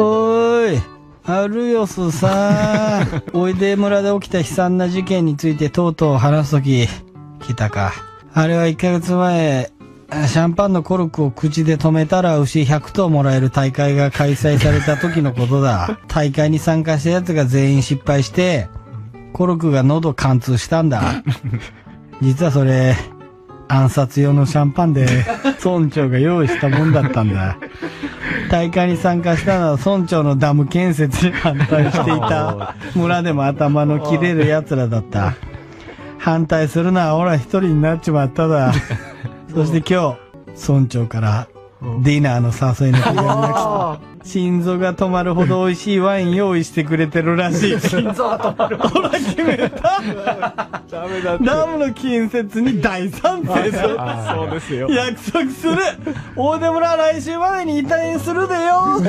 おーい、アルヨスさん。おいで村で起きた悲惨な事件についてとうとう話すとき、来たか。あれは1ヶ月前、シャンパンのコルクを口で止めたら牛100頭もらえる大会が開催された時のことだ。大会に参加した奴が全員失敗して、コルクが喉貫通したんだ。実はそれ、暗殺用のシャンパンで、村長が用意したもんだったんだ。大会に参加したのは村長のダム建設に反対していた 村でも頭の切れる奴らだった。反対するのは俺ら一人になっちまっただ。そして今日、村長からディナーの誘いの手紙が来た。心臓が止まるほど美味しいワイン用意してくれてるらしい。心臓が止まるほら決めた。ダメだって。ダムの建設に大賛成だ。そうですよ。約束する大手村来週までに移転するでよ